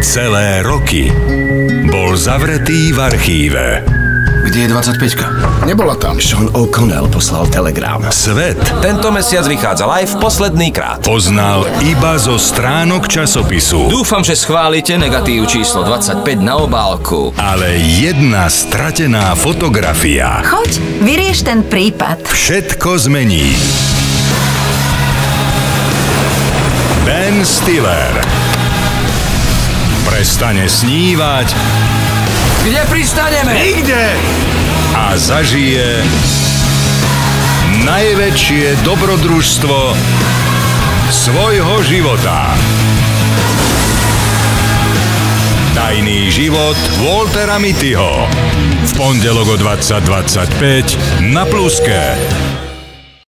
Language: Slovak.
Celé roky bol zavretý v archíve. Kde je 25 Nebola tam. Sean O'Connell poslal telegram. Svet Tento mesiac vychádza live posledný krát. poznal iba zo stránok časopisu. Dúfam, že schválite negatív číslo 25 na obálku. Ale jedna stratená fotografia Choď, vyrieš ten prípad. všetko zmení. Ben Stiller prestane snívať Kde pristaneme? Nikde! a zažije najväčšie dobrodružstvo svojho života. Tajný život Waltera Mittyho. V pondelok o 20.25 na Pluske.